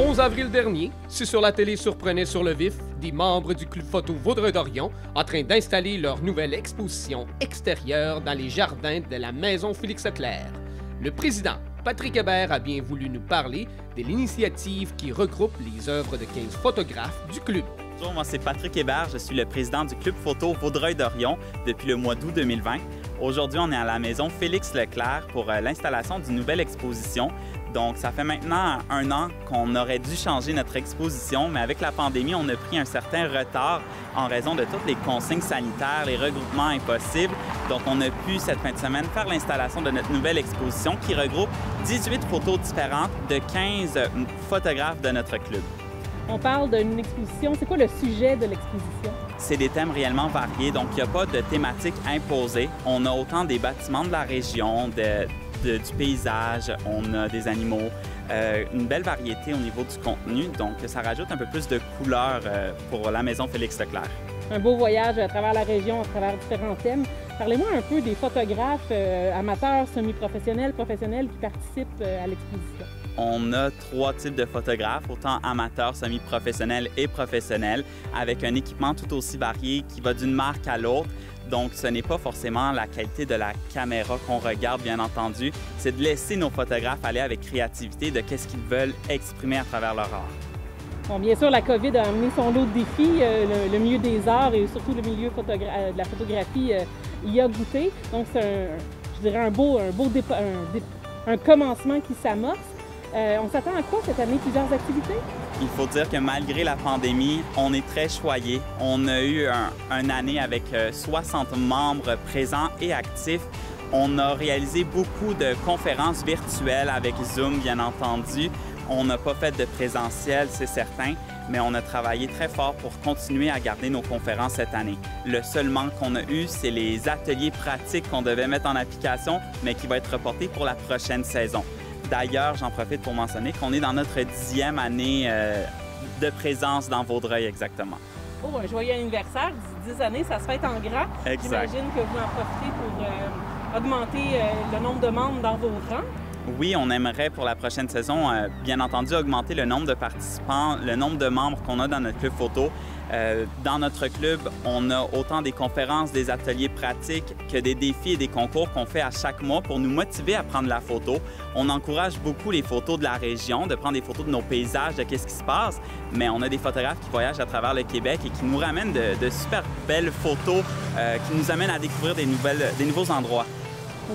11 avril dernier, si sur la télé surprenait sur le vif des membres du Club Photo Vaudreuil-Dorion en train d'installer leur nouvelle exposition extérieure dans les jardins de la Maison Félix Leclerc. Le président, Patrick Hébert, a bien voulu nous parler de l'initiative qui regroupe les œuvres de 15 photographes du club. Bonjour, moi c'est Patrick Hébert, je suis le président du Club Photo Vaudreuil-Dorion depuis le mois d'août 2020. Aujourd'hui, on est à la maison Félix Leclerc pour euh, l'installation d'une nouvelle exposition. Donc, ça fait maintenant un an qu'on aurait dû changer notre exposition, mais avec la pandémie, on a pris un certain retard en raison de toutes les consignes sanitaires, les regroupements impossibles. Donc, on a pu cette fin de semaine faire l'installation de notre nouvelle exposition qui regroupe 18 photos différentes de 15 photographes de notre club. On parle d'une exposition. C'est quoi le sujet de l'exposition? C'est des thèmes réellement variés, donc il n'y a pas de thématique imposée. On a autant des bâtiments de la région, du paysage, on a des animaux, euh, une belle variété au niveau du contenu, donc ça rajoute un peu plus de couleurs euh, pour la maison Félix Leclerc. Un beau voyage à travers la région, à travers différents thèmes. Parlez-moi un peu des photographes euh, amateurs, semi-professionnels, professionnels qui participent à l'exposition on a trois types de photographes, autant amateurs, semi-professionnels et professionnels, avec un équipement tout aussi varié qui va d'une marque à l'autre. Donc, ce n'est pas forcément la qualité de la caméra qu'on regarde, bien entendu. C'est de laisser nos photographes aller avec créativité de qu'est-ce qu'ils veulent exprimer à travers leur art. Bon, bien sûr, la COVID a amené son lot de défis. Euh, le, milieu des arts et surtout le milieu euh, de la photographie euh, y a goûté. Donc, c'est je dirais un beau, un, beau un commencement qui s'amorce. Euh, on s'attend à quoi cette année? Plusieurs activités? Il faut dire que malgré la pandémie, on est très choyé. On a eu un, une année avec 60 euh, membres présents et actifs. On a réalisé beaucoup de conférences virtuelles avec Zoom, bien entendu. On n'a pas fait de présentiel, c'est certain, mais on a travaillé très fort pour continuer à garder nos conférences cette année. Le seul manque qu'on a eu, c'est les ateliers pratiques qu'on devait mettre en application, mais qui vont être reportés pour la prochaine saison. D'ailleurs, j'en profite pour mentionner qu'on est dans notre dixième année euh, de présence dans Vaudreuil exactement. Oh, un joyeux anniversaire, dix années, ça se fait en grand. J'imagine que vous en profitez pour euh, augmenter euh, le nombre de membres dans vos rangs. Oui, on aimerait pour la prochaine saison, bien entendu, augmenter le nombre de participants, le nombre de membres qu'on a dans notre club photo. Euh, dans notre club, on a autant des conférences, des ateliers pratiques que des défis et des concours qu'on fait à chaque mois pour nous motiver à prendre la photo. On encourage beaucoup les photos de la région, de prendre des photos de nos paysages, de qu'est-ce qui se passe, mais on a des photographes qui voyagent à travers le Québec et qui nous ramènent de, super belles photos euh, qui nous amènent à découvrir des, nouvelles, des nouveaux endroits.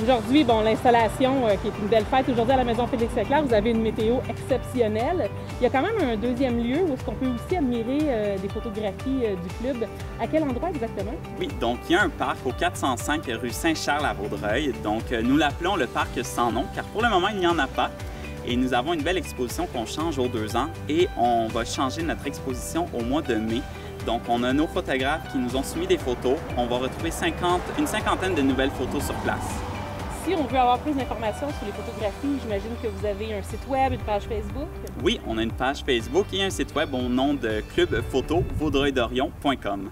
Aujourd'hui, bon, l'installation euh, qui est une belle fête aujourd'hui à la Maison Félix Leclerc, vous avez une météo exceptionnelle. Il y a quand même un deuxième lieu où est-ce qu'on peut aussi admirer euh, des photographies euh, du club. À quel endroit exactement? Oui, donc il y a un parc au 405 rue Saint-Charles à Vaudreuil. Donc nous l'appelons le parc sans nom car pour le moment, il n'y en a pas. Et nous avons une belle exposition qu'on change aux deux ans et on va changer notre exposition au mois de mai. Donc, on a nos photographes qui nous ont soumis des photos. On va retrouver 50, une cinquantaine de nouvelles photos sur place si on veut avoir plus d'informations sur les photographies, j'imagine que vous avez un site web, une page Facebook. Oui, on a une page Facebook et un site web au nom de clubphotovaudreuildorion.com.